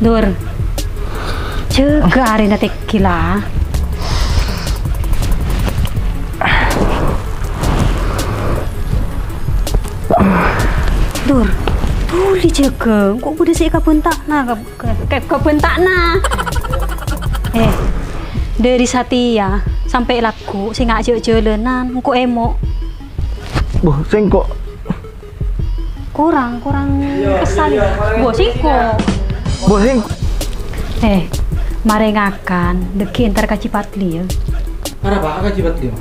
Dur. Cegah hari nanti gila. Dur. Tuli jaga. Kok udah sih kebentak nah kebentak nah. Eh, dari Satya sampai laku sing ngajak jalanan kok emo Boh, sing kok kurang kurang kesal Boh sing kok boh sing Eh, mari ngakan, deki ntar kaci patli ya. Kenapa? Aku jibat dia.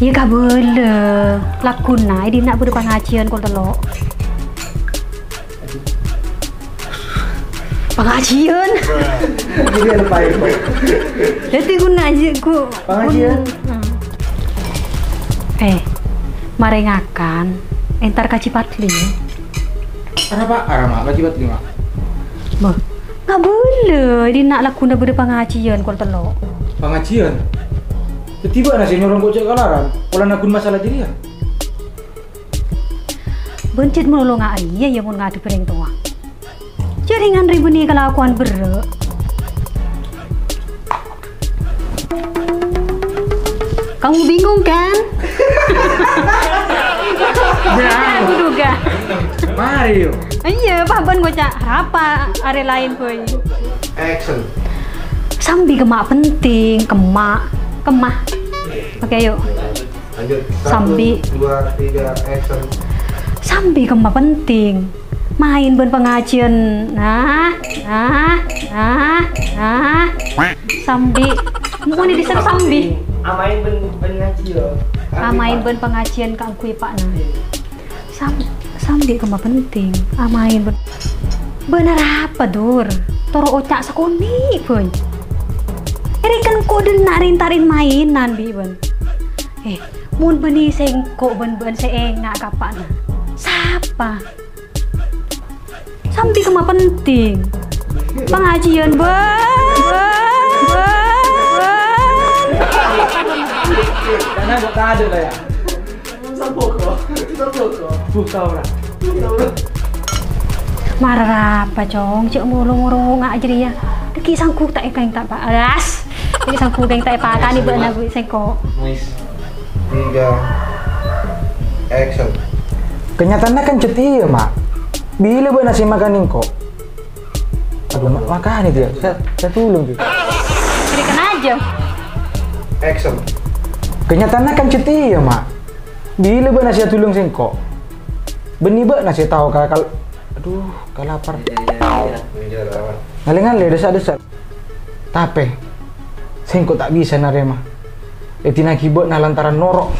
Iya kah boleh, lakuna, ini nak beri pengajian kau telok. Pengajian? Jadi lupa itu. Jadi aku ngaji, aku... Pengajian? Hmm. Eh, mari ngakan, entar kaci patli ya. Kenapa? Arama, aku jibat dia. Boh, nggak boleh, ini nak lakuna beri pengajian kau telok. Pengajian. Tiba nasi nyorong kocek kalaran. Pola nakun masalah diri ya. Bencit mulu nggak iya ya mau ngadu piring tua. Jaringan ribu nih kelakuan bere. Kamu bingung kan? Ya, aku duga. Mari yuk. Iya, Pak Ben gocak apa are lain boy. Action. Sambi kemak penting, kemak, kemah. Oke, yuk. Lanjut. Sambi. dua, tiga, action. Sambi kemak penting. Main ben pengajian. Nah, nah, nah, nah. Sambi. Mau nih disep sambi. Amain ben ben ngaji yo. Ah, main ben pengajian kang kui pak nah. Sam, sambi kemak penting. Ah, main ben. Bener apa dur? Toro ocak sekoni ben. Ini kan kode narin-tarin mainan bi ben. Eh, mun beni sengko ben-ben seenga kapan nah. Siapa? Sampai kema penting. Pengajian ben, ben, ben. Karena gak ada lah ya. Buh tau lah. Marah apa cong? Cik mulu-mulu nggak jadi ya. Deki sangku tak ikeng tak pak alas. Deki sangku keng tak pakan ibu anak gue sengko. Tiga, action. Kenyataannya kan cetia, Mak. Bila buat nasi makanin kok? Aduh, mak makan itu ya. Saya, saya tulung tuh. Berikan aja. Action. Kenyataannya kan cetia, Mak. Bila buat nasi tulung singkok? Beni buat nasi tahu kalau kal aduh, kalau lapar. Ngale-ngale desa-desa. Tapi singkok tak bisa narema. Etina kibot nah lantaran norok.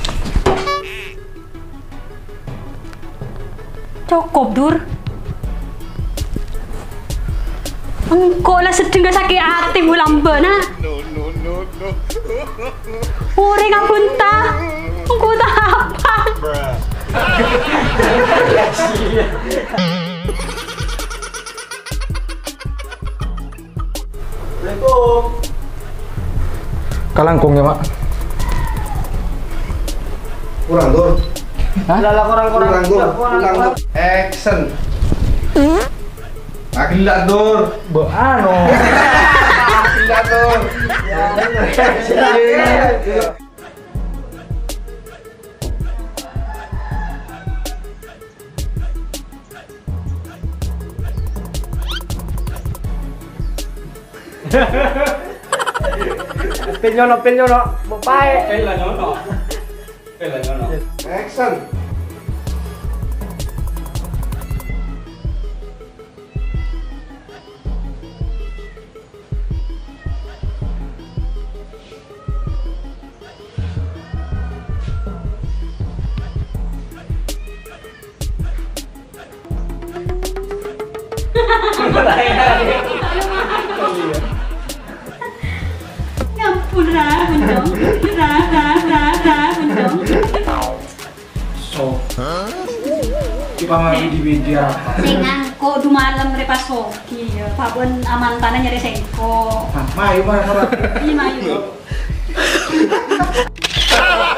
Cukup dur. Engkau lah sedeng gak sakit hati no. Orang apa entah? Engkau tak apa. Kalangkung ya, Mak. Kurang dur. Hah? Kurang dur. Kurang dur. Action. Agila dur. Bo เป็นย้อนเนาะเป็นย้อนเนาะบอกไป เป็นอะไรเนาเนาะเป็นอะไรเนาะเนาะ action อะไร Hurrah, mendong. Hurrah, hurrah, hurrah, hurrah, mendong. So. Kita mau di media apa? Kok du malam repas soki iya, aman tanah nyari sengko. Mayu mah ora. Iya.